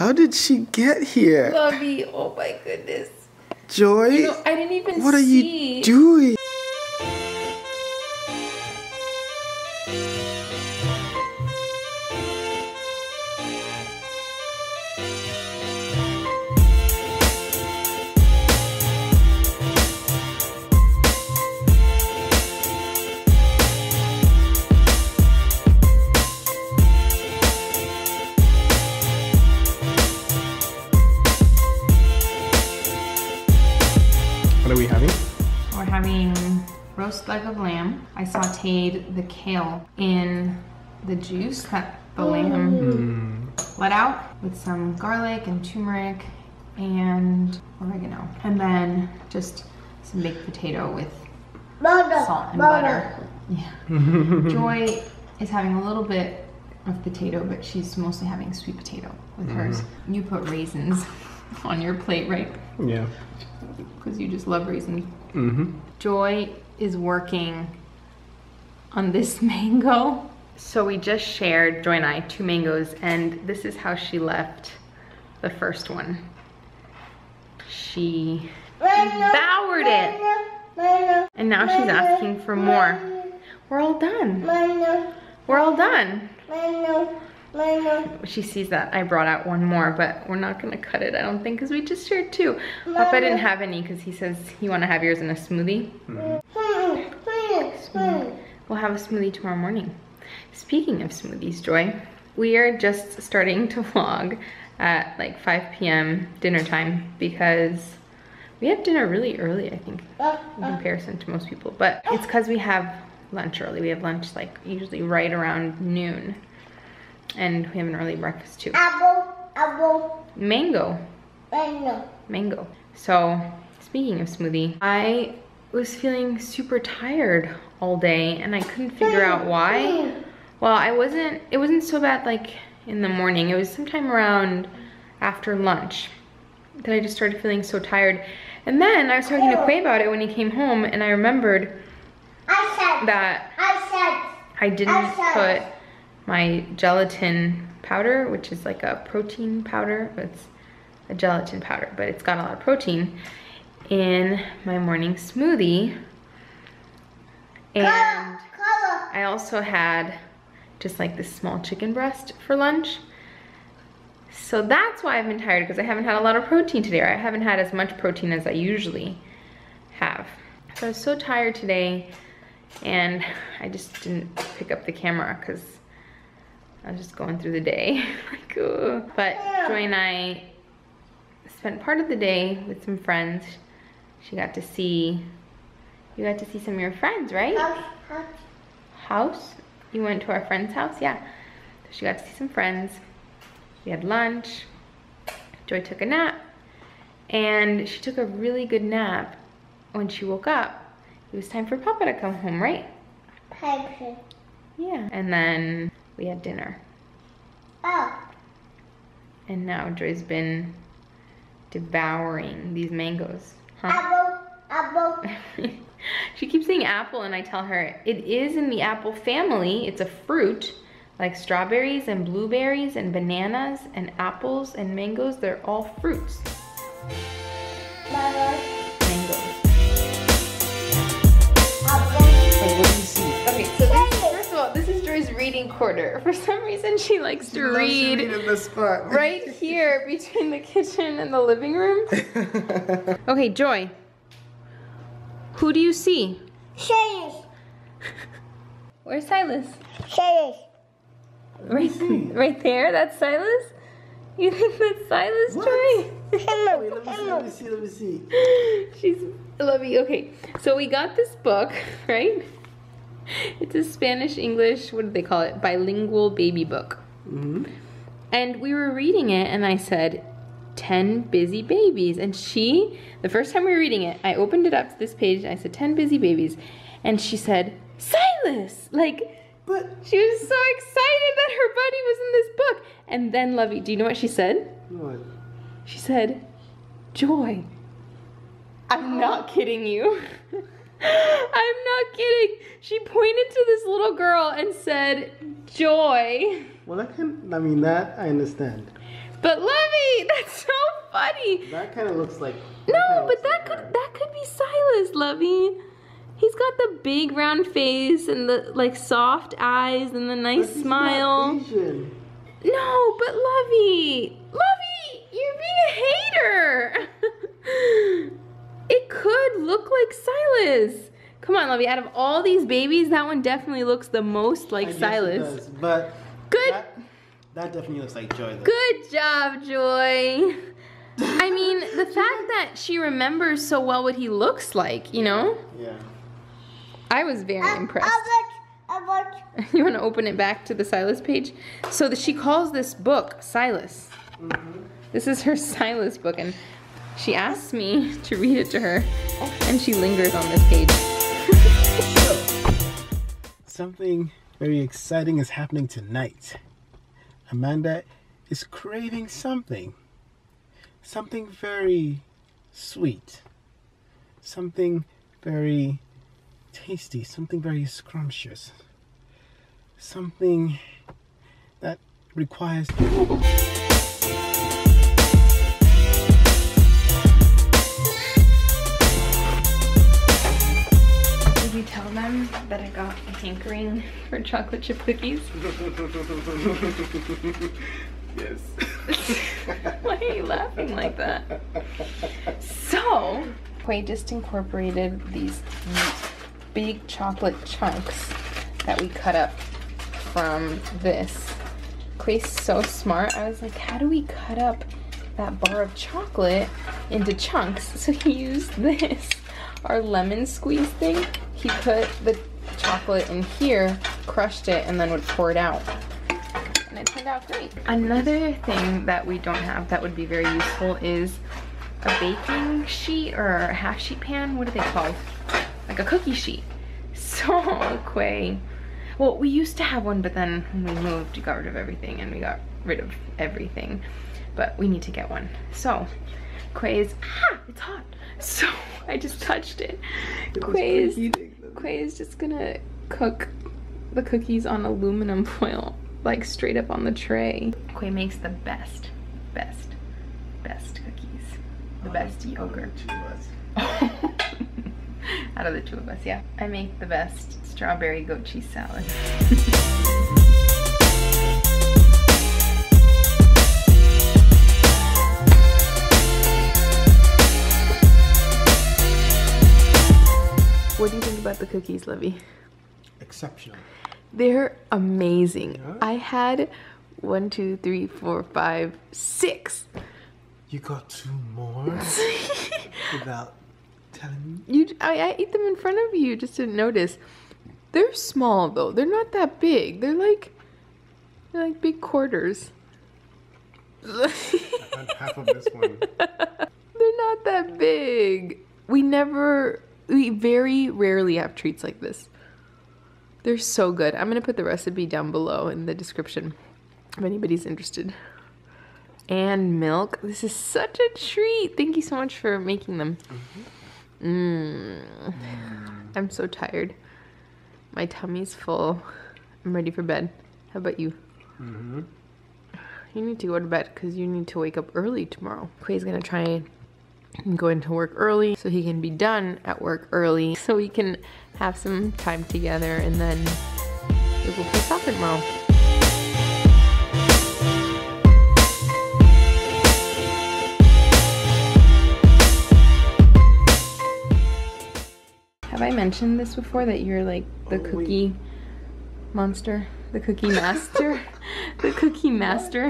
How did she get here? Lovey, oh my goodness. Joy? You know, I didn't even what are you doing? What are we having? We're having roast leg of lamb. I sauteed the kale in the juice that the oh. lamb hmm. let out with some garlic and turmeric and oregano. And then just some baked potato with salt and butter. Yeah. Joy is having a little bit of potato, but she's mostly having sweet potato with hers. Mm. You put raisins on your plate, right? Yeah. Because you just love raisins. Mm-hmm. Joy is working on this mango. So we just shared, Joy and I, two mangoes, and this is how she left the first one. She devoured it. And now she's asking for more. We're all done. We're all done. She sees that I brought out one more, but we're not gonna cut it, I don't think, because we just shared two. Papa didn't have any because he says he wanna have yours in a smoothie. Hmm, hmm, hmm, we'll have a smoothie tomorrow morning. Speaking of smoothies, Joy, we are just starting to vlog at like 5 p.m. dinner time because we have dinner really early, I think, uh, uh. in comparison to most people. But it's because we have lunch early. We have lunch like usually right around noon. And we have an early breakfast too. Apple, apple. Mango. Mango. Mango. So, speaking of smoothie, I was feeling super tired all day and I couldn't figure out mm, why. Mm. Well, I wasn't, it wasn't so bad like in the morning. It was sometime around after lunch that I just started feeling so tired. And then I was talking to Quay about it when he came home and I remembered I said, that I said, I didn't put my gelatin powder, which is like a protein powder. It's a gelatin powder, but it's got a lot of protein in my morning smoothie. And I also had just like this small chicken breast for lunch. So that's why I've been tired because I haven't had a lot of protein today or I haven't had as much protein as I usually have. So I was so tired today and I just didn't pick up the camera because I was just going through the day. like, ugh. But Joy and I spent part of the day with some friends. She got to see, you got to see some of your friends, right? House? You went to our friend's house? Yeah. So she got to see some friends. We had lunch. Joy took a nap. And she took a really good nap. When she woke up, it was time for Papa to come home, right? Papa. Yeah. And then we had dinner. Oh. And now Joy's been devouring these mangoes. Huh? Apple, apple. she keeps saying apple and I tell her it is in the apple family. It's a fruit like strawberries and blueberries and bananas and apples and mangoes. They're all fruits. Mangoes. Okay, so this, first of all, this is Joy's reading corner. For some reason, she likes to read in the spot. right here between the kitchen and the living room. Okay, Joy. Who do you see? Silas. Where's Silas? Silas. Right, right there? That's Silas? You think that's Silas, What? Joy? Wait, let me see, let me see, let me see. She's I love you. Okay, so we got this book, right? It's a Spanish English, what do they call it? Bilingual baby book. Mm-hmm. And we were reading it, and I said, 10 busy babies. And she, the first time we were reading it, I opened it up to this page, and I said, 10 busy babies. And she said, Silas! Like, But she was so excited that her buddy was in this book. And then, Lovey, do you know what she said? what? She said, Joy, I'm not kidding you. I'm not kidding. She pointed to this little girl and said, Joy. Well, I can. I mean that I understand. But Lovey, that's so funny. That kind of looks like. No, but that could that could be Silas, Lovey. He's got the big round face and the like soft eyes and the nice smile. No, but Lovey, Lovey, you're being a hater. It could look like Silas. Come on, Lovey. Out of all these babies, that one definitely looks the most like I guess it Silas. does, but Good. That, that definitely looks like Joy. Though. Good job, Joy. I mean, the fact that she remembers so well what he looks like, you know? Yeah. I was very impressed. You want to open it back to the Silas page? So that she calls this book Silas. Mm-hmm. This is her Silas book, and she asks me to read it to her, and she lingers on this page. Something very exciting is happening tonight. Amanda is craving something. Something very sweet. Something very tasty. Something very scrumptious. Something that requires. That I got a hankering for chocolate chip cookies? yes. Why are you laughing like that? So, Quay just incorporated these big chocolate chunks that we cut up from this. Quay's so smart. I was like, how do we cut up that bar of chocolate into chunks? So he used this, our lemon squeeze thing. He put the chocolate in here, crushed it, and then would pour it out and it turned out great. Another thing that we don't have that would be very useful is a baking sheet or a half sheet pan. What are they called? Like a cookie sheet. So Quay, well, we used to have one, but then when we moved, we got rid of everything and we got rid of everything. But we need to get one. So Quay's, ah, it's hot. So I just touched it. Quay's, Quay is just gonna cook the cookies on aluminum foil, like straight up on the tray. Quay makes the best, best, best cookies. The best yogurt. Out of the two of us, yeah. I make the best strawberry goat cheese salad. about the cookies, Livy? Exceptional. They're amazing. Yeah? I had one, two, three, four, five, six. You got two more without telling me? You, I, I ate them in front of you, just didn't notice. They're small though. They're not that big. They're like, they're like big quarters. Half of this one. They're not that big. We never, we very rarely have treats like this. They're so good. I'm gonna put the recipe down below in the description if anybody's interested. And milk. This is such a treat. Thank you so much for making them. Mmm. I'm so tired. My tummy's full. I'm ready for bed. How about you? Mm-hmm. You need to go to bed because you need to wake up early tomorrow. Quay's gonna try and go into work early so he can be done at work early so we can have some time together and then we will play soccer tomorrow. Have I mentioned this before that you're like the Oh, wait. cookie monster? The cookie master? the cookie master?